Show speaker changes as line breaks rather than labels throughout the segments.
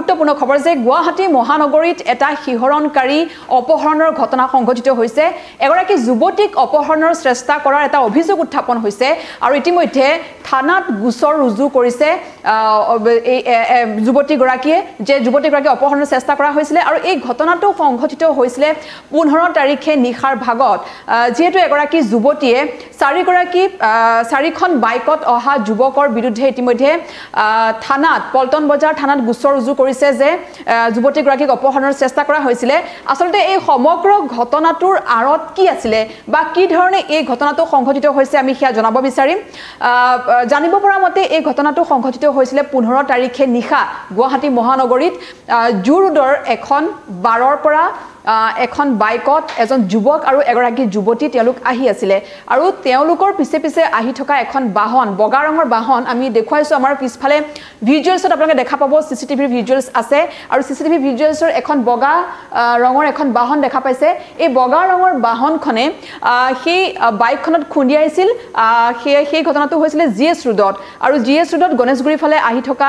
গুৰুত্বপূৰ্ণ খবৰ যে গুৱাহাটী মহানগৰীত এটা শিহৰণকাৰী অপহৰণৰ ঘটনা সংঘটিত হৈছে। এগৰাকী যুৱতীক অপহৰণৰ চেষ্টা কৰাৰ এটা অভিযোগ উত্থাপন হৈছে আৰু ইতিমধ্যে থানাত গোচৰ ৰুজু কৰিছে যুৱতীগৰাকীয়ে যে যুৱতীগৰাকী অপহৰণৰ চেষ্টা কৰা হৈছিলে আৰু এই ঘটনাটো সংঘটিত হৈছিলে পোন্ধৰ তাৰিখে নিশাৰ ভাগত। যিহেতু এগৰাকী যুৱতীয়ে চাৰিগৰাকী চাৰিখন বাইকত অহা যুৱকৰ বিৰুদ্ধে ইতিমধ্যে থানাত পল্টন বজাৰ থানাত গোচৰ ৰুজু কৰিছে যে যুৱতীগৰাকীক অপহৰণৰ চেষ্টা কৰা হৈছিলে। আচলতে এই সমগ্ৰ ঘটনাটোৰ আঁৰত কি আছিলে বা কি ধৰণে এই ঘটনাটো সংঘটিত হৈছে আমি সেয়া জনাব বিচাৰিম। জানিব পৰা মতে এই ঘটনাটো সংঘটিত হৈছিলে পোন্ধৰ তাৰিখে নিশা গুৱাহাটী মহানগৰীত। জু ৰোডৰ এখন বাৰৰ পৰা এখন বাইকত এজন যুৱক আৰু এগৰাকী যুৱতী তেওঁলোক আহি আছিলে। আৰু তেওঁলোকৰ পিছে পিছে আহি থকা এখন বাহন বগা ৰঙৰ বাহন আমি দেখুৱাইছোঁ আমাৰ পিছফালে। ভিজুৱেলছত আপোনালোকে দেখা পাব চি চি টিভিৰ ভিজুৱেলছ আছে। আৰু চি চি টিভি ভিজুৱেলছৰ এখন বগা ৰঙৰ এখন বাহন দেখা পাইছে। এই বগা ৰঙৰ বাহনখনে সেই বাইকখনত খুন্দিয়াইছিল সেই সেই ঘটনাটো হৈছিলে জি এছ ৰোডত। আৰু জি এছ ৰোডত গণেশগুৰিৰ ফালে আহি থকা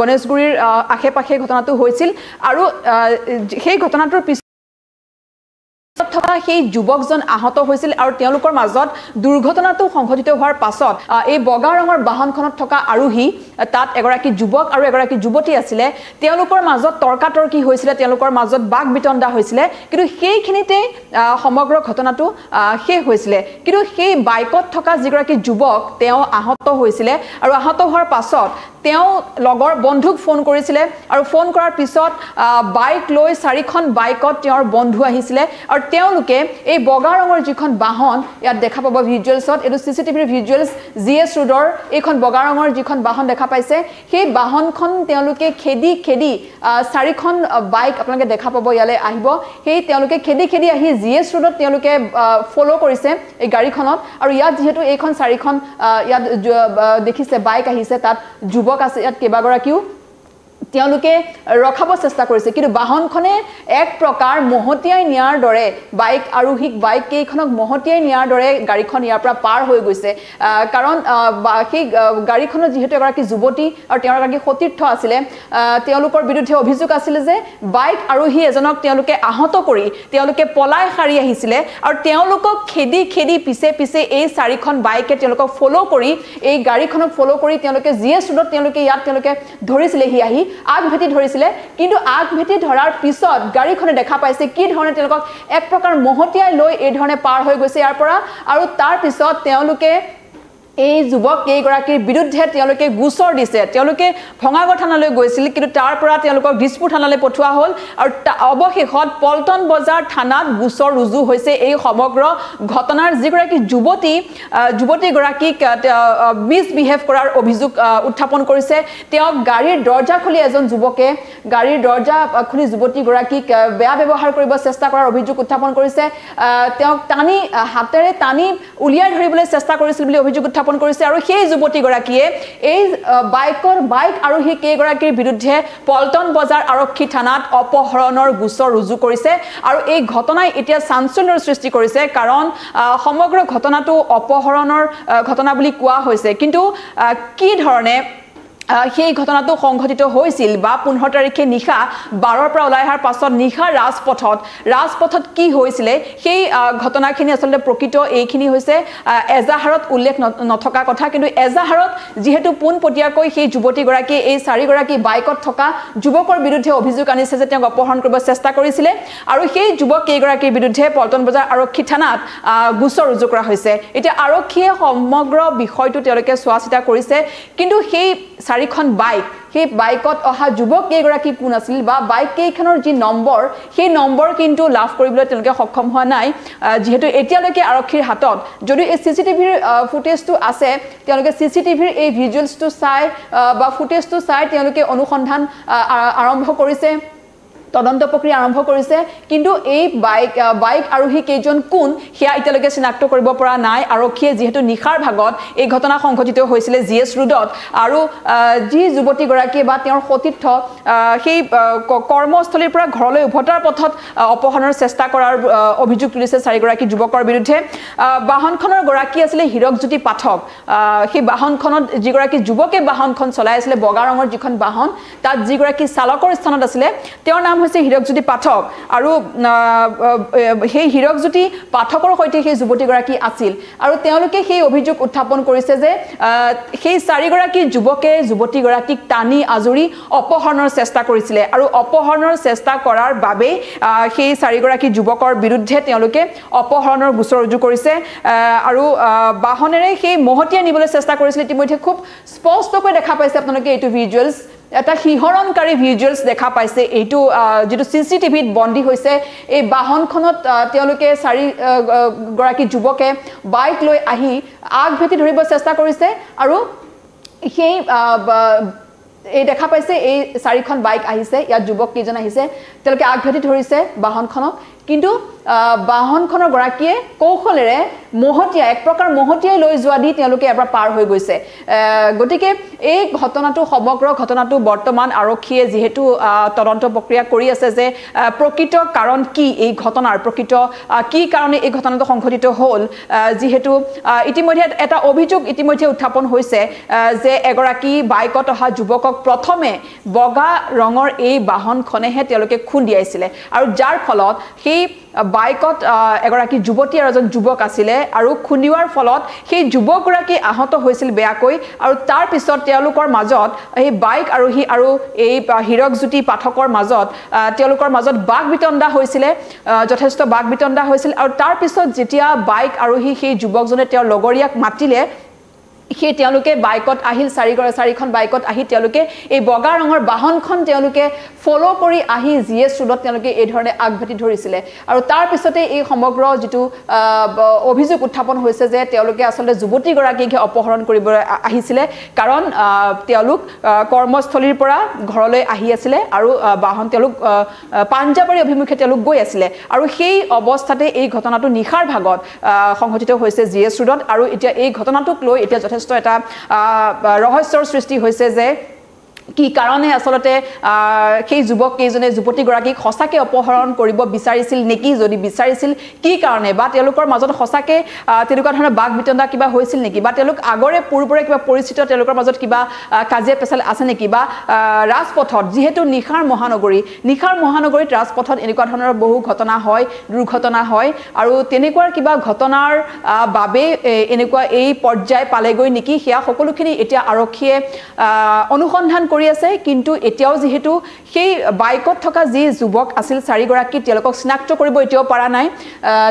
গণেশগুৰিৰ আশে পাশে ঘটনাটো হৈছিল। আৰু সেই ঘটনাটোৰ পিছত থকা সেই যুৱকজন আহত হৈছিল আৰু তেওঁলোকৰ মাজত দুৰ্ঘটনাটো সংঘটিত হোৱাৰ পাছত এই বগা ৰঙৰ বাহনখনত থকা আৰোহী তাত এগৰাকী যুৱক আৰু এগৰাকী যুৱতী আছিলে। তেওঁলোকৰ মাজত তৰ্কাতৰ্কি হৈছিলে তেওঁলোকৰ মাজত বাক বিতণ্ডা হৈছিলে। কিন্তু সেইখিনিতে সমগ্ৰ ঘটনাটো শেষ হৈছিলে। কিন্তু সেই বাইকত থকা যিগৰাকী যুৱক তেওঁ আহত হৈছিলে আৰু আহত হোৱাৰ পাছত তেওঁ লগৰ বন্ধুক ফোন কৰিছিলে আৰু ফোন কৰাৰ পিছত বাইক লৈ চাৰিখন বাইকত তেওঁৰ বন্ধু আহিছিলে। আৰু তেওঁলোকে এই বগা ৰঙৰ যিখন বাহন ইয়াত দেখা পাব ভিজুৱেলছত এইটো চি চি টিভিৰ ভিজুৱেলছ জি এছ ৰোডৰ এইখন বগা ৰঙৰ যিখন বাহন দেখা পাইছে সেই বাহনখন তেওঁলোকে খেদি খেদি চাৰিখন বাইক আপোনালোকে দেখা পাব ইয়ালৈ আহিব। সেই তেওঁলোকে খেদি খেদি আহি জি এছ ৰোডত তেওঁলোকে ফ'ল' কৰিছে এই গাড়ীখনত। আৰু ইয়াত যিহেতু এইখন চাৰিখন ইয়াত দেখিছে বাইক আহিছে তাত যুৱক আছে ইয়াত কেইবাগৰাকীও তেওঁলোকে ৰখাব চেষ্টা কৰিছে। কিন্তু বাহনখনে এক প্ৰকাৰ মহতিয়াই নিয়াৰ দৰে বাইক আৰোহীক বাইক কেইখনক মহতিয়াই নিয়াৰ দৰে গাড়ীখন ইয়াৰ পৰা পাৰ হৈ গৈছে। কাৰণ সেই গাড়ীখনত যিহেতু এগৰাকী যুৱতী আৰু তেওঁৰ এগৰাকী সতীৰ্থ আছিলে তেওঁলোকৰ বিৰুদ্ধে অভিযোগ আছিলে যে বাইক আৰোহী এজনক তেওঁলোকে আহত কৰি তেওঁলোকে পলাই সাৰি আহিছিলে আৰু তেওঁলোকক খেদি খেদি পিছে পিছে এই চাৰিখন বাইকে তেওঁলোকক ফ'ল' কৰি এই গাড়ীখনক ফ'ল' কৰি তেওঁলোকে জি এছ ৰোডত তেওঁলোকে ইয়াত তেওঁলোকে ধৰিছিলেহি আহি আগ ভেটি ধৰিছিলে। কিন্তু আগ ভেটি ধৰাৰ পিছত গাড়ীখনে দেখা পাইছে কি ধৰণে তেওঁলোকক এক প্ৰকাৰ মহতিয়াই লৈ এই ধৰণে পাৰ হৈ গৈছে ইয়াৰ পৰা। আৰু তাৰ পিছত তেওঁলোকে এই যুৱক কেইগৰাকীৰ বিৰুদ্ধে তেওঁলোকে গোচৰ দিছে। তেওঁলোকে ভঙাগড় থানালৈ গৈছিল কিন্তু তাৰ পৰা তেওঁলোকক দিছপুৰ থানালৈ পঠোৱা হ'ল আৰু অৱশেষত পল্টন বজাৰ থানাত গোচৰ ৰুজু হৈছে এই সমগ্ৰ ঘটনাৰ যিগৰাকী যুৱতী যুৱতীগৰাকীক মিছবিহেভ কৰাৰ অভিযোগ উত্থাপন কৰিছে। তেওঁক গাড়ীৰ দৰ্জা খুলি এজন যুৱকে গাড়ীৰ দৰ্জা খুলি যুৱতীগৰাকীক বেয়া ব্যৱহাৰ কৰিব চেষ্টা কৰাৰ অভিযোগ উত্থাপন কৰিছে। তেওঁক টানি হাতেৰে টানি উলিয়াই ধৰিবলৈ চেষ্টা কৰিছিল বুলি অভিযোগ উত্থাপন উত্থাপন কৰিছে আৰু সেই যুৱতীগৰাকীয়ে এই বাইকৰ বাইক আৰু সেই কেইগৰাকীৰ বিৰুদ্ধে পল্টন বজাৰ আৰক্ষী থানাত অপহৰণৰ গোচৰ ৰুজু কৰিছে আৰু এই ঘটনাই এতিয়া চাঞ্চল্যৰ সৃষ্টি কৰিছে কাৰণ সমগ্ৰ ঘটনাটো অপহৰণৰ ঘটনা বুলি কোৱা হৈছে। কিন্তু কি ধৰণে সেই ঘটনাটো সংঘটিত হৈছিল। বা পোন্ধৰ তাৰিখে নিশা বাৰৰ পৰা ওলাই অহাৰ পাছত নিশা ৰাজপথত। ৰাজপথত কি হৈছিলে? সেই ঘটনাখিনি আচলতে প্ৰকৃত এইখিনি হৈছে এজাহাৰত উল্লেখ নথকা কথা। কিন্তু এজাহাৰত যিহেতু পোনপটীয়াকৈ সেই যুৱতীগৰাকীয়ে এই চাৰিগৰাকী বাইকত থকা যুৱকৰ বিৰুদ্ধে অভিযোগ আনিছে যে তেওঁক অপহৰণ কৰিব চেষ্টা কৰিছিলে। আৰু সেই যুৱক কেইগৰাকীৰ বিৰুদ্ধে পল্টন বজাৰ আৰক্ষী থানাত গোচৰ ৰুজু কৰা হৈছে। এতিয়া আৰক্ষীয়ে সমগ্ৰ বিষয়টো তেওঁলোকে চোৱা চিতা কৰিছে। কিন্তু সেই চাৰিখন বাইক সেই বাইকত অহা যুৱক কেইগৰাকী কোন আছিল বা বাইক কেইখনৰ যি নম্বৰ সেই নম্বৰ কিন্তু লাভ কৰিবলৈ তেওঁলোকে সক্ষম হোৱা নাই। যিহেতু এতিয়ালৈকে আৰক্ষীৰ হাতত যদিও এই চি চি টিভিৰ ফুটেজটো আছে তেওঁলোকে চি চি টিভিৰ এই ভিজুৱেলছটো চাই বা ফুটেজটো চাই তেওঁলোকে অনুসন্ধান আৰম্ভ কৰিছে। তদন্ত প্ৰক্ৰিয়া আৰম্ভ কৰিছে। কিন্তু এই বাইক বাইক আৰোহী কেইজন কোন সেয়া এতিয়ালৈকে চিনাক্ত কৰিব পৰা নাই। আৰক্ষীয়ে যিহেতু নিশাৰ ভাগত এই ঘটনা সংঘটিত হৈছিলে জি এছ ৰোডত। আৰু যি যুৱতীগৰাকীয়ে বা তেওঁৰ সতীৰ্থ সেই কৰ্মস্থলীৰ পৰা ঘৰলৈ উভতাৰ পথত অপহৰণৰ চেষ্টা কৰাৰ অভিযোগ তুলিছে চাৰিগৰাকী যুৱকৰ বিৰুদ্ধে। বাহনখনৰ গৰাকী আছিলে হীৰকজ্যোতি পাঠক। সেই বাহনখনত যিগৰাকী যুৱকে বাহনখন চলাই আছিলে বগা ৰঙৰ যিখন বাহন তাত যিগৰাকী চালকৰ স্থানত আছিলে তেওঁৰ নাম হৈছে হীৰকজ্যোতি পাঠক। আৰু সেই হীৰকজ্যোতি পাঠকৰ সৈতে সেই যুৱতীগৰাকী আছিল। আৰু তেওঁলোকে সেই অভিযোগ উত্থাপন কৰিছে যে সেই চাৰিগৰাকী যুৱকে যুৱতীগৰাকীক টানি আজৰি অপহৰণৰ চেষ্টা কৰিছিলে। আৰু অপহৰণৰ চেষ্টা কৰাৰ বাবেই সেই চাৰিগৰাকী যুৱকৰ বিৰুদ্ধে তেওঁলোকে অপহৰণৰ গোচৰ ৰুজু কৰিছে। আৰু বাহনেৰে সেই মহতিয়াই নিবলৈ চেষ্টা কৰিছিলে। ইতিমধ্যে খুব স্পষ্টকৈ দেখা পাইছে আপোনালোকে এইটো ভিজুৱেলছ এটা শিহৰণকাৰী ভিজুৱেলছ দেখা পাইছে। এইটো যিটো চি চি টিভিত বন্দী হৈছে এই বাহনখনত তেওঁলোকে চাৰিগৰাকী যুৱকে বাইক লৈ আহি আগ ভেটি ধৰিব চেষ্টা কৰিছে আৰু সেই এই দেখা পাইছে এই চাৰিখন বাইক আহিছে ইয়াত যুৱক কেইজন আহিছে। তেওঁলোকে আগভেটি ধৰিছে বাহনখনক। কিন্তু বাহনখনৰ গৰাকীয়ে কৌশলেৰে মহতিয়াই এক প্ৰকাৰ মহতিয়াই লৈ যোৱা দি তেওঁলোকে পৰা পাৰ হৈ গৈছে। গতিকে এই ঘটনাটো সমগ্ৰ ঘটনাটো বৰ্তমান আৰক্ষীয়ে যিহেতু তদন্ত প্ৰক্ৰিয়া কৰি আছে যে প্ৰকৃত কাৰণ কি এই ঘটনাৰ প্ৰকৃত কি কাৰণে এই ঘটনাটো সংঘটিত হ'ল যিহেতু ইতিমধ্যে এটা অভিযোগ ইতিমধ্যে উত্থাপন হৈছে যে এগৰাকী বাইকত অহা যুৱকক প্ৰথমে বগা ৰঙৰ এই বাহনখনেহে তেওঁলোকে খুন্দিয়াইছিলে। আৰু যাৰ ফলত সেই বাইকত এগৰাকী যুৱতী আৰু এজন যুৱক আছিলে আৰু খুন্দিওৱাৰ ফলত সেই যুৱকগৰাকী আহত হৈছিল বেয়াকৈ আৰু তাৰপিছত তেওঁলোকৰ মাজত সেই বাইক আৰোহী আৰু এই হীৰকজ্যোতি পাঠকৰ মাজত তেওঁলোকৰ মাজত বাক বিতণ্ডা হৈছিলে যথেষ্ট বাক বিতণ্ডা হৈছিল আৰু তাৰপিছত যেতিয়া বাইক আৰোহী সেই যুৱকজনে তেওঁৰ লগৰীয়াক মাতিলে সেই তেওঁলোকে বাইকত আহিল চাৰিগৰা চাৰিখন বাইকত আহি তেওঁলোকে এই বগা ৰঙৰ বাহনখন তেওঁলোকে ফ'ল' কৰি আহি জি এছ ৰোডত তেওঁলোকে এই ধৰণে আগভাতি ধৰিছিলে। আৰু তাৰপিছতে এই সমগ্ৰ যিটো অভিযোগ উত্থাপন হৈছে যে তেওঁলোকে আচলতে যুৱতীগৰাকীকহে অপহৰণ কৰিবলৈ আহিছিলে। কাৰণ তেওঁলোক কৰ্মস্থলীৰ পৰা ঘৰলৈ আহি আছিলে আৰু বাহন তেওঁলোক পাঞ্জাৱাৰী অভিমুখে তেওঁলোক গৈ আছিলে। আৰু সেই অৱস্থাতে এই ঘটনাটো নিশাৰ ভাগত সংঘটিত হৈছে জি এছ ৰোডত। আৰু এতিয়া এই ঘটনাটোক লৈ এতিয়া যথেষ্ট যথেষ্ট এটা ৰহস্যৰ সৃষ্টি হৈছে যে কি কাৰণে আচলতে সেই যুৱক কেইজনে যুৱতীগৰাকীক সঁচাকৈ অপহৰণ কৰিব বিচাৰিছিল নেকি যদি বিচাৰিছিল কি কাৰণে? বা তেওঁলোকৰ মাজত সঁচাকৈ তেনেকুৱা ধৰণৰ বাক বিতণ্ডা কিবা হৈছিল নেকি? বা তেওঁলোক আগৰে পূৰ্বৰে কিবা পৰিচিত তেওঁলোকৰ মাজত কিবা কাজিয়া পেচাল আছে নেকি? বা ৰাজপথত যিহেতু নিশাৰ মহানগৰী নিশাৰ মহানগৰীত ৰাজপথত এনেকুৱা ধৰণৰ বহু ঘটনা হয় দুৰ্ঘটনা হয় আৰু তেনেকুৱা কিবা ঘটনাৰ বাবে এনেকুৱা এই পৰ্যায় পালেগৈ নেকি? সেয়া সকলোখিনি এতিয়া আৰক্ষীয়ে অনুসন্ধান কৰি আছে কিন্তু এতিয়াও যিহেতু সেই বাইকত থকা যি যুৱক আছিল চাৰিগৰাকী তেওঁলোকক চিনাক্ত কৰিব এতিয়াও পৰা নাই।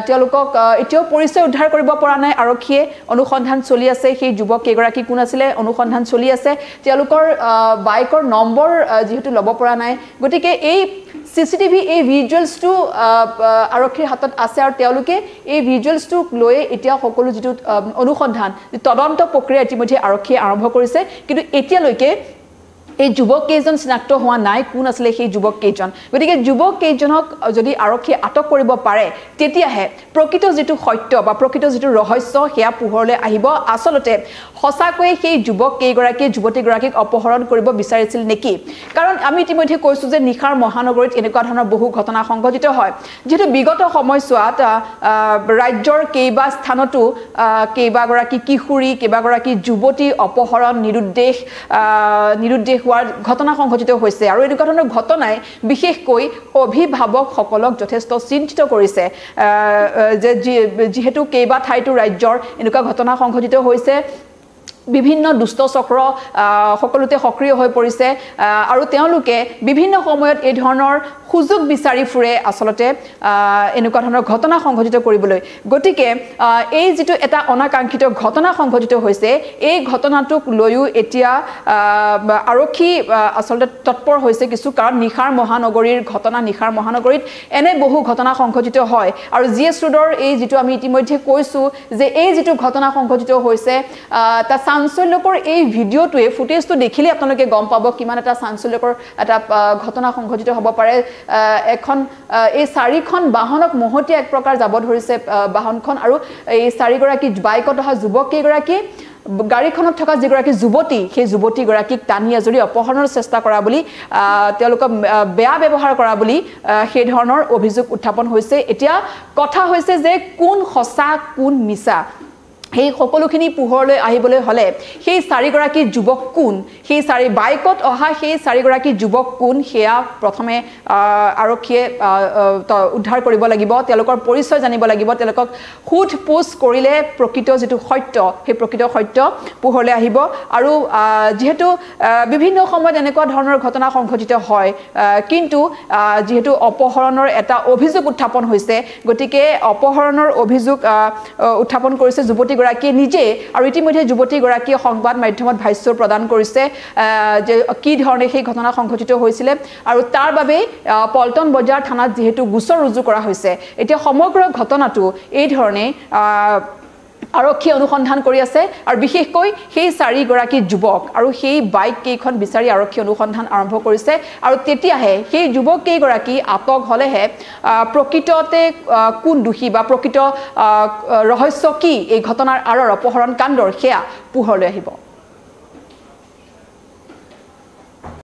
তেওঁলোকক এতিয়াও পৰিচয় উদ্ধাৰ কৰিব পৰা নাই। আৰক্ষীয়ে অনুসন্ধান চলি আছে। সেই যুৱক কেইগৰাকী কোন আছিলে অনুসন্ধান চলি আছে। তেওঁলোকৰ বাইকৰ নম্বৰ যিহেতু ল'ব পৰা নাই। গতিকে এই চি চি টিভি এই ভিজুৱেলছটো আৰক্ষীৰ হাতত আছে আৰু তেওঁলোকে এই ভিজুৱেলছটোক লৈয়ে এতিয়া সকলো যিটো অনুসন্ধান তদন্ত প্ৰক্ৰিয়া ইতিমধ্যে আৰক্ষীয়ে আৰম্ভ কৰিছে। কিন্তু এতিয়ালৈকে এই যুৱক কেইজন চিনাক্ত হোৱা নাই কোন আছিলে সেই যুৱক কেইজন গতিকে যুৱক কেইজনক যদি আৰক্ষীয়ে আটক কৰিব পাৰে তেতিয়াহে প্ৰকৃত যিটো সত্য বা প্ৰকৃত যিটো ৰহস্য সেয়া পোহৰলৈ আহিব। আচলতে সঁচাকৈয়ে সেই যুৱক কেইগৰাকীয়ে যুৱতীগৰাকীক অপহৰণ কৰিব বিচাৰিছিল নেকি? কাৰণ আমি ইতিমধ্যে কৈছোঁ যে নিশাৰ মহানগৰীত এনেকুৱা ধৰণৰ বহু ঘটনা সংঘটিত হয়। যিহেতু বিগত সময়ছোৱাত ৰাজ্যৰ কেইবা স্থানতো কেইবাগৰাকী কিশোৰী কেইবাগৰাকী যুৱতী অপহৰণ নিৰুদ্দেশ নিৰুদ্দেশ হোৱাৰ ঘটনা সংঘটিত হৈছে আৰু এনেকুৱা ধৰণৰ ঘটনাই বিশেষকৈ অভিভাৱকসকলক যথেষ্ট চিন্তিত কৰিছে। যে যিহেতু কেইবা ঠাইতো ৰাজ্যৰ এনেকুৱা ঘটনা সংঘটিত হৈছে। বিভিন্ন দুষ্ট চক্ৰ সকলোতে সক্ৰিয় হৈ পৰিছে। আৰু তেওঁলোকে বিভিন্ন সময়ত এই ধৰণৰ সুযোগ বিচাৰি ফুৰে আচলতে এনেকুৱা ধৰণৰ ঘটনা সংঘটিত কৰিবলৈ। গতিকে এই যিটো এটা অনাকাংক্ষিত ঘটনা সংঘটিত হৈছে এই ঘটনাটোক লৈও এতিয়া আৰক্ষী আচলতে তৎপৰ হৈছে কিছু কাৰণ। নিশাৰ মহানগৰীৰ ঘটনা নিশাৰ মহানগৰীত এনে বহু ঘটনা সংঘটিত হয়। আৰু জি এছ ৰোডৰ এই যিটো আমি ইতিমধ্যে কৈছোঁ যে এই যিটো ঘটনা সংঘটিত হৈছে তাত চাঞ্চল্যকৰ এই ভিডিঅ'টোৱে ফুটেজটো দেখিলে আপোনালোকে গম পাব কিমান এটা চাঞ্চল্যকৰ এটা ঘটনা সংঘটিত হ'ব পাৰে। এখন এই চাৰিখন বাহনক মহতিয়াই এক প্ৰকাৰ যাব ধৰিছে বাহনখন। আৰু এই চাৰিগৰাকী বাইকত অহা যুৱক কেইগৰাকী গাড়ীখনত থকা যিগৰাকী যুৱতী সেই যুৱতীগৰাকীক টানি আজৰি অপহৰণৰ চেষ্টা কৰা বুলি তেওঁলোকক বেয়া ব্যৱহাৰ কৰা বুলি সেই ধৰণৰ অভিযোগ উত্থাপন হৈছে। এতিয়া কথা হৈছে যে কোন সঁচা কোন মিছা। সেই সকলোখিনি পোহৰলৈ আহিবলৈ হ'লে সেই চাৰিগৰাকী যুৱক কোন? সেই চাৰি বাইকত অহা সেই চাৰিগৰাকী যুৱক কোন? সেয়া প্ৰথমে আৰক্ষীয়ে উদ্ধাৰ কৰিব লাগিব। তেওঁলোকৰ পৰিচয় জানিব লাগিব। তেওঁলোকক সোধ পোছ কৰিলে প্ৰকৃত যিটো সত্য সেই প্ৰকৃত সত্য পোহৰলৈ আহিব। আৰু যিহেতু বিভিন্ন সময়ত এনেকুৱা ধৰণৰ ঘটনা সংঘটিত হয় কিন্তু যিহেতু অপহৰণৰ এটা অভিযোগ উত্থাপন হৈছে গতিকে অপহৰণৰ অভিযোগ উত্থাপন কৰিছে যুৱতী যুৱতীগৰাকীয়ে নিজে আৰু ইতিমধ্যে যুৱতীগৰাকীয়ে সংবাদ মাধ্যমত ভাষ্য প্ৰদান কৰিছে যে কি ধৰণে সেই ঘটনা সংঘটিত হৈছিলে আৰু তাৰ বাবেই পল্টন বজাৰ থানাত যিহেতু গোচৰ ৰুজু কৰা হৈছে এতিয়া সমগ্ৰ ঘটনাটো এই ধৰণে আৰক্ষীয়ে অনুসন্ধান কৰি আছে আৰু বিশেষকৈ সেই চাৰিগৰাকী যুৱক আৰু সেই বাইক কেইখন বিচাৰি আৰক্ষী অনুসন্ধান আৰম্ভ কৰিছে আৰু তেতিয়াহে সেই যুৱক কেইগৰাকী আটক হ'লেহে প্ৰকৃততে কোন দোষী বা প্ৰকৃত ৰহস্য কি এই ঘটনাৰ আঁৰৰ অপহৰণ কাণ্ডৰ সেয়া পোহৰলৈ আহিব।